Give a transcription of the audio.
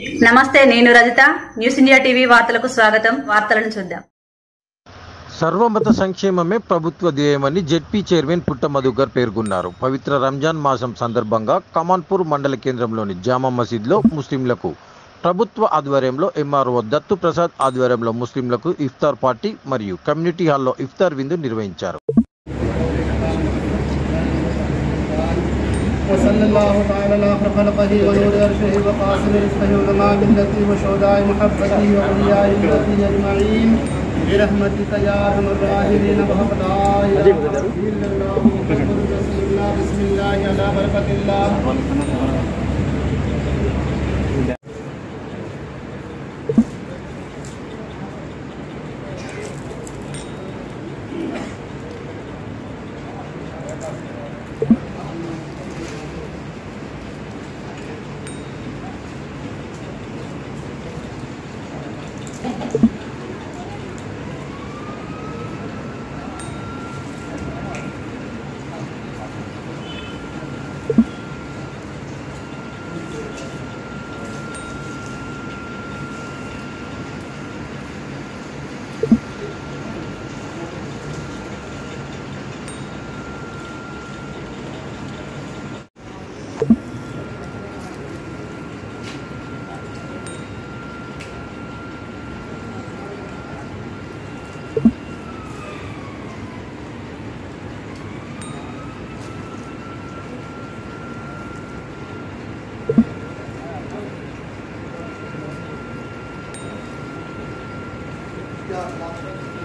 నమస్తే నేను Rajitha. News India TV వార్తలకు స్వాగతం. వార్తలను చూద్దాం. సర్వమత సంక్షేమమే ప్రభుత్వ ధ్యేయమని జెడ్పీ చైర్మన్ పుట్ట మధుకర్ పేర్కొన్నారు. పవిత్ర రంజాన్ మాసం సందర్భంగా కమాన్పూర్ మండల కేంద్రంలోని జామా మసీద్లో ముస్లింలకు ప్రభుత్వ ఆధ్వర్యంలో ఎంఆర్ఓ దత్తు ప్రసాద్ ఆధ్వర్యంలో ముస్లింలకు ఇఫ్తార్ పార్టీ మరియు కమ్యూనిటీ హాల్లో ఇఫ్తార్ విందు నిర్వహించారు. وصلى الله تعالى على خير خلقه ونور عرشه وقاسم رزقه وعلماء ملته وشهداء محبته واولياء ملته اجمعين برحمتك يا ارحم الراحمين وحق لا اله الا الله محمد رسول الله بسم الله على بركه الله Yeah.